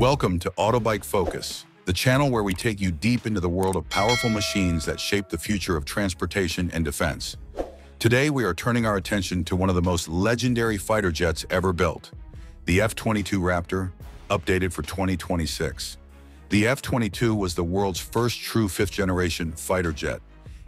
Welcome to Autobike Focus, the channel where we take you deep into the world of powerful machines that shape the future of transportation and defense. Today, we are turning our attention to one of the most legendary fighter jets ever built, the F-22 Raptor, updated for 2026. The F-22 was the world's first true fifth-generation fighter jet,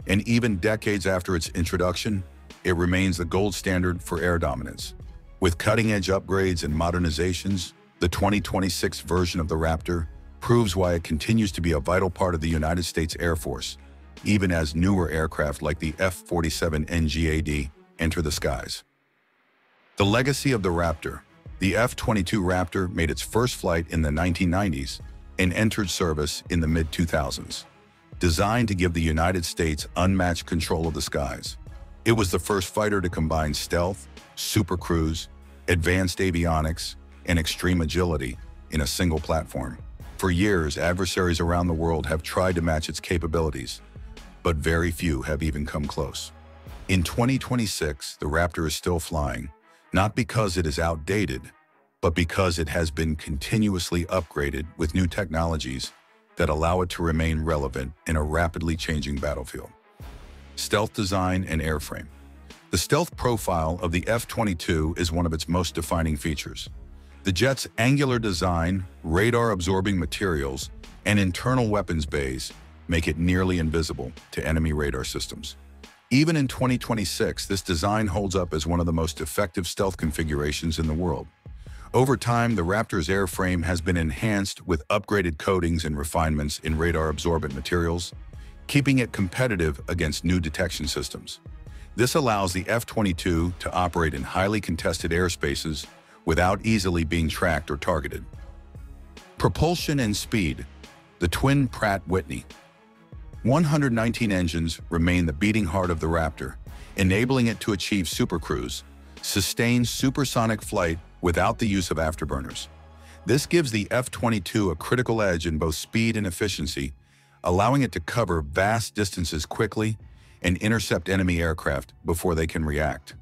and even decades after its introduction, it remains the gold standard for air dominance. With cutting-edge upgrades and modernizations, the 2026 version of the Raptor proves why it continues to be a vital part of the United States Air Force, even as newer aircraft like the F-47 NGAD enter the skies. The legacy of the Raptor The F-22 Raptor made its first flight in the 1990s and entered service in the mid-2000s, designed to give the United States unmatched control of the skies. It was the first fighter to combine stealth, supercruise, advanced avionics, and extreme agility in a single platform. For years, adversaries around the world have tried to match its capabilities, but very few have even come close. In 2026, the Raptor is still flying, not because it is outdated, but because it has been continuously upgraded with new technologies that allow it to remain relevant in a rapidly changing battlefield. Stealth design and airframe. The stealth profile of the F-22 is one of its most defining features. The jet's angular design, radar-absorbing materials, and internal weapons bays make it nearly invisible to enemy radar systems. Even in 2026, this design holds up as one of the most effective stealth configurations in the world. Over time, the Raptor's airframe has been enhanced with upgraded coatings and refinements in radar-absorbent materials, keeping it competitive against new detection systems. This allows the F-22 to operate in highly contested airspaces without easily being tracked or targeted. Propulsion and speed. The twin Pratt Whitney. 119 engines remain the beating heart of the Raptor, enabling it to achieve supercruise, sustained supersonic flight without the use of afterburners. This gives the F-22 a critical edge in both speed and efficiency, allowing it to cover vast distances quickly and intercept enemy aircraft before they can react.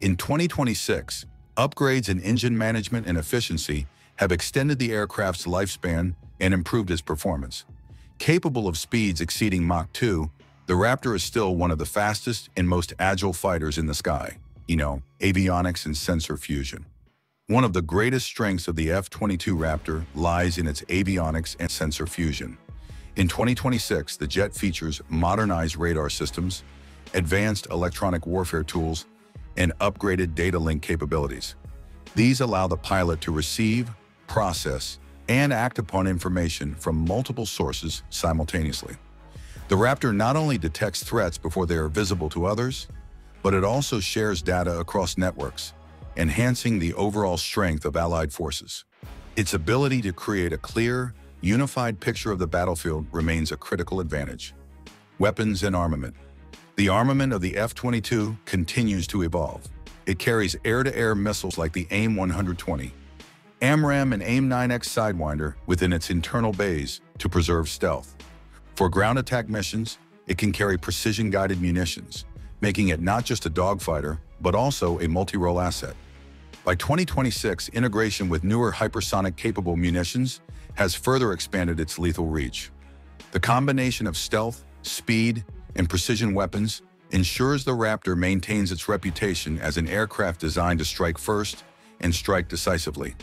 In 2026, upgrades in engine management and efficiency have extended the aircraft's lifespan and improved its performance. Capable of speeds exceeding Mach 2, the Raptor is still one of the fastest and most agile fighters in the sky, you know, avionics and sensor fusion. One of the greatest strengths of the F-22 Raptor lies in its avionics and sensor fusion. In 2026, the jet features modernized radar systems, advanced electronic warfare tools, and upgraded data link capabilities. These allow the pilot to receive, process, and act upon information from multiple sources simultaneously. The Raptor not only detects threats before they are visible to others, but it also shares data across networks, enhancing the overall strength of Allied forces. Its ability to create a clear, unified picture of the battlefield remains a critical advantage. Weapons and armament. The armament of the F-22 continues to evolve. It carries air-to-air -air missiles like the AIM-120, AMRAAM and AIM-9X Sidewinder within its internal bays to preserve stealth. For ground attack missions, it can carry precision-guided munitions, making it not just a dogfighter, but also a multi-role asset. By 2026, integration with newer hypersonic-capable munitions has further expanded its lethal reach. The combination of stealth, speed, and precision weapons ensures the Raptor maintains its reputation as an aircraft designed to strike first and strike decisively.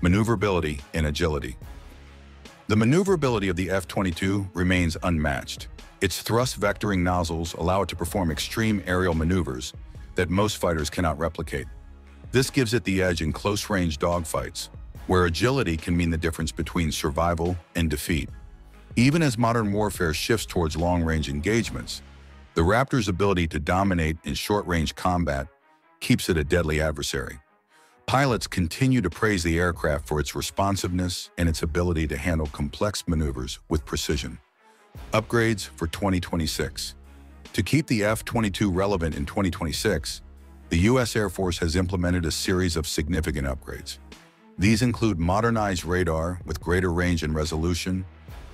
Maneuverability and agility. The maneuverability of the F-22 remains unmatched. Its thrust vectoring nozzles allow it to perform extreme aerial maneuvers that most fighters cannot replicate. This gives it the edge in close-range dogfights, where agility can mean the difference between survival and defeat. Even as modern warfare shifts towards long-range engagements, the Raptor's ability to dominate in short-range combat keeps it a deadly adversary. Pilots continue to praise the aircraft for its responsiveness and its ability to handle complex maneuvers with precision. Upgrades for 2026 To keep the F-22 relevant in 2026, the U.S. Air Force has implemented a series of significant upgrades. These include modernized radar with greater range and resolution,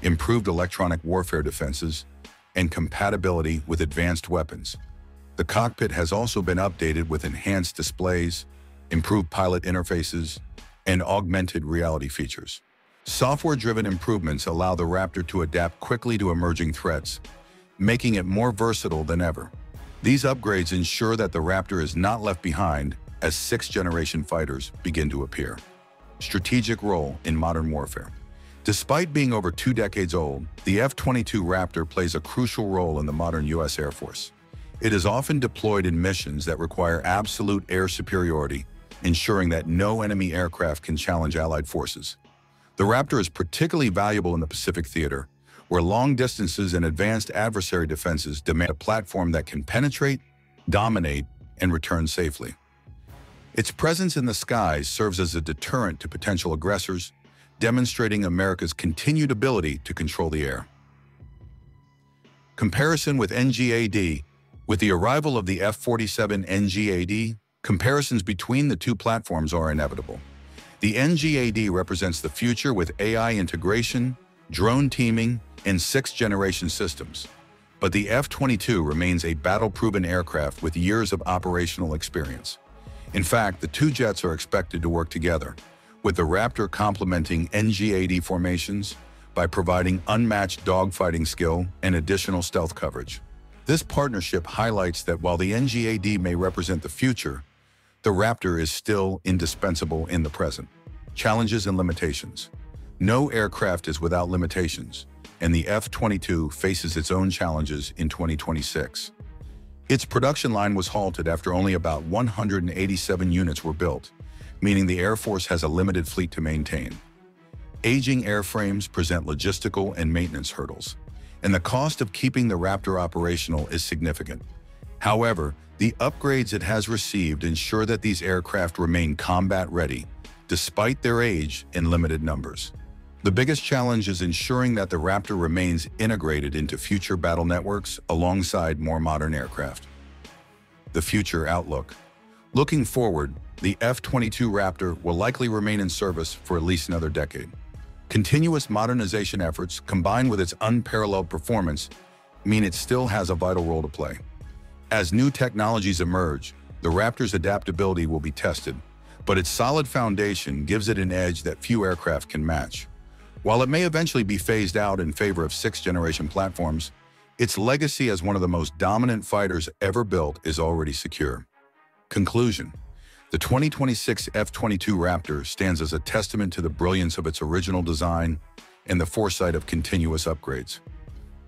improved electronic warfare defenses, and compatibility with advanced weapons. The cockpit has also been updated with enhanced displays, improved pilot interfaces, and augmented reality features. Software-driven improvements allow the Raptor to adapt quickly to emerging threats, making it more versatile than ever. These upgrades ensure that the Raptor is not left behind as sixth-generation fighters begin to appear. Strategic role in modern warfare. Despite being over two decades old, the F-22 Raptor plays a crucial role in the modern U.S. Air Force. It is often deployed in missions that require absolute air superiority, ensuring that no enemy aircraft can challenge Allied forces. The Raptor is particularly valuable in the Pacific Theater, where long distances and advanced adversary defenses demand a platform that can penetrate, dominate, and return safely. Its presence in the skies serves as a deterrent to potential aggressors, demonstrating America's continued ability to control the air. Comparison with NGAD With the arrival of the F-47 NGAD, comparisons between the two platforms are inevitable. The NGAD represents the future with AI integration, drone teaming, and sixth-generation systems. But the F-22 remains a battle-proven aircraft with years of operational experience. In fact, the two jets are expected to work together, with the Raptor complementing NGAD formations by providing unmatched dogfighting skill and additional stealth coverage. This partnership highlights that while the NGAD may represent the future, the Raptor is still indispensable in the present. Challenges and limitations. No aircraft is without limitations, and the F-22 faces its own challenges in 2026. Its production line was halted after only about 187 units were built, meaning the Air Force has a limited fleet to maintain. Aging airframes present logistical and maintenance hurdles, and the cost of keeping the Raptor operational is significant. However, the upgrades it has received ensure that these aircraft remain combat-ready, despite their age and limited numbers. The biggest challenge is ensuring that the Raptor remains integrated into future battle networks alongside more modern aircraft. The future outlook. Looking forward, the F-22 Raptor will likely remain in service for at least another decade. Continuous modernization efforts, combined with its unparalleled performance, mean it still has a vital role to play. As new technologies emerge, the Raptor's adaptability will be tested, but its solid foundation gives it an edge that few aircraft can match. While it may eventually be phased out in favor of sixth-generation platforms, its legacy as one of the most dominant fighters ever built is already secure. Conclusion The 2026 F-22 Raptor stands as a testament to the brilliance of its original design and the foresight of continuous upgrades.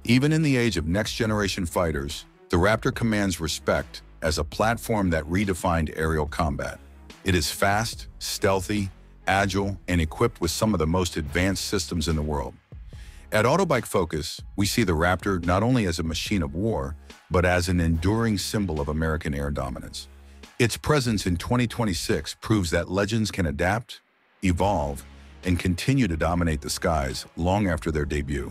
Even in the age of next-generation fighters, the Raptor commands respect as a platform that redefined aerial combat. It is fast, stealthy, agile, and equipped with some of the most advanced systems in the world. At Autobike Focus, we see the Raptor not only as a machine of war, but as an enduring symbol of American air dominance. Its presence in 2026 proves that legends can adapt, evolve, and continue to dominate the skies long after their debut.